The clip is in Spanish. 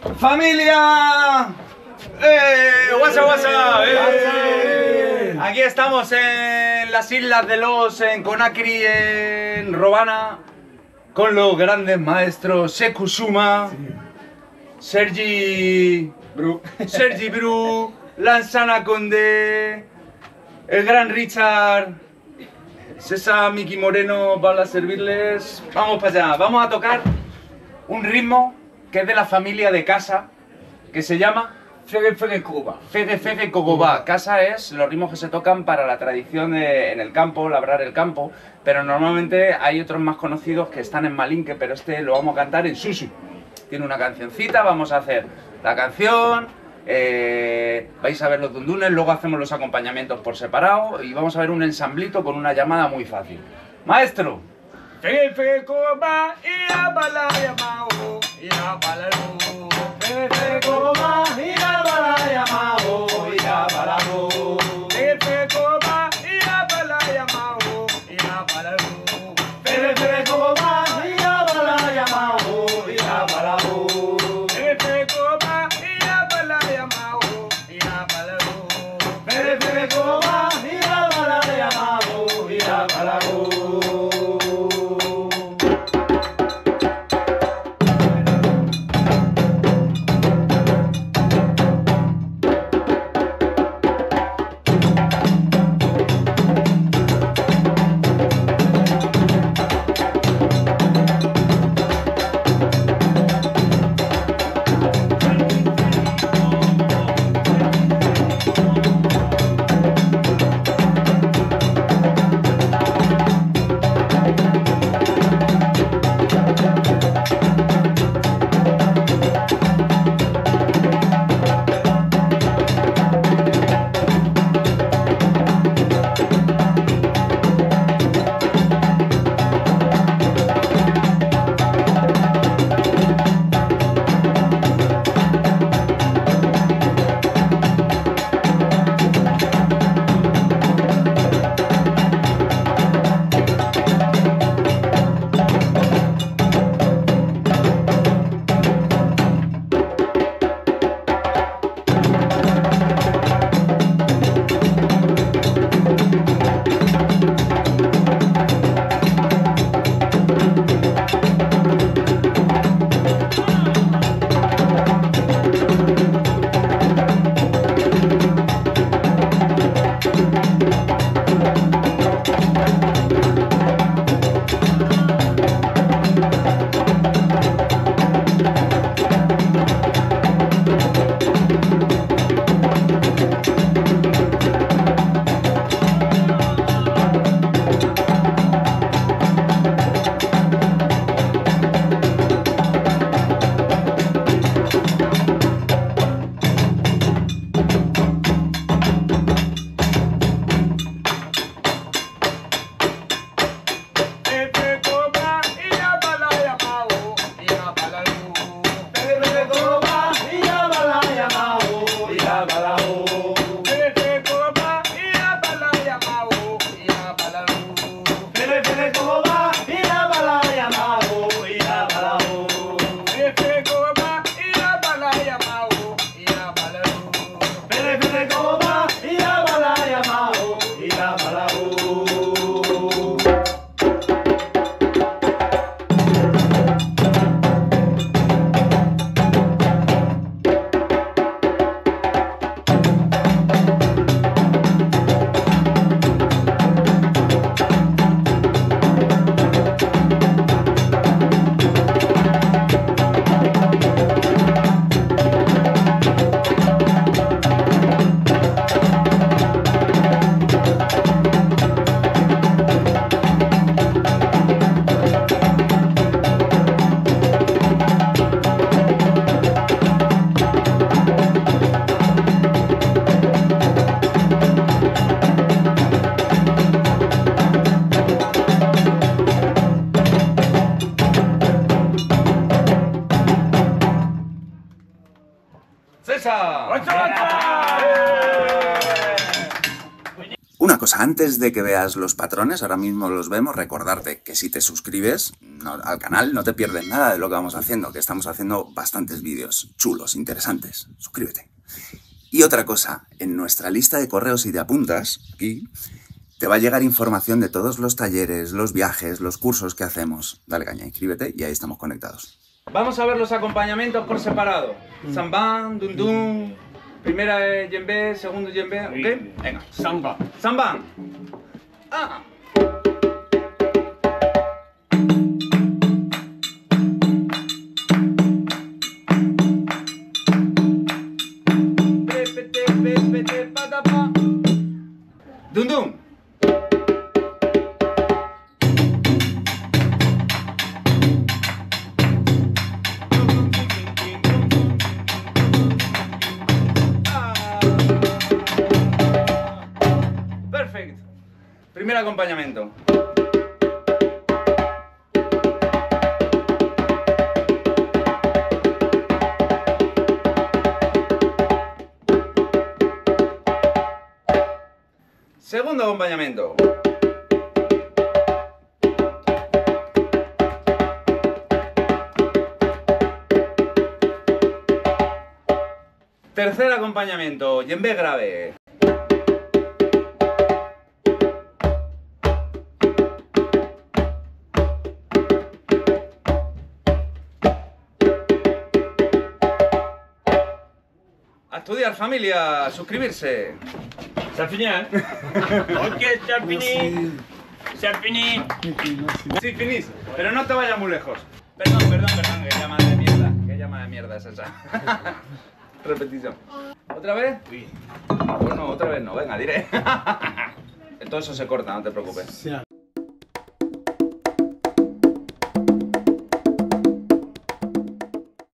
¡Familia! ¡Eh! ¡What's up, ¡Eh! Aquí estamos en las Islas de Los, en Conakry, en Robana, con los grandes maestros Sekusuma, Sergi Bru, Sergi Bru, Lansana Conde, el gran Richard, César Miki Moreno para servirles. Vamos para allá, vamos a tocar un ritmo que es de la familia de casa, que se llama Fede Fede Cuba. Fede Fede Cogobá. Casa es los ritmos que se tocan para la tradición en el campo, labrar el campo, pero normalmente hay otros más conocidos que están en Malinque, pero este lo vamos a cantar en Susu. Tiene una cancioncita, vamos a hacer la canción, eh, vais a ver los dundunes, luego hacemos los acompañamientos por separado y vamos a ver un ensamblito con una llamada muy fácil. Maestro, Fede Cuba y la bala llamado y la bala. Fede Fede Cuba y la bala llamado y la bala. Cosa, antes de que veas los patrones, ahora mismo los vemos, recordarte que si te suscribes no- al canal no te pierdes nada de lo que vamos haciendo, que estamos haciendo bastantes vídeos chulos, interesantes. Suscríbete. Y otra cosa, en nuestra lista de correos y de apuntas, aquí, te va a llegar información de todos los talleres, los viajes, los cursos que hacemos. Dale caña, inscríbete y ahí estamos conectados. Vamos a ver los acompañamientos por separado. Samban, dun dun, primera es yembe, segundo yembe, ¿ok? Venga. Samba. Samban. Ah. Acompañamiento. Segundo acompañamiento. Tercer acompañamiento, yembe grave. Estudiar familia, suscribirse. Hein Ok. C'est fini. Sí, finís, pero no te vayas muy lejos. Perdón, perdón, perdón, que llama de mierda. Que llama de mierda es esa. Repetición. ¿Otra vez? Sí. Pues no, otra vez no, venga, diré. Todo eso se corta, no te preocupes.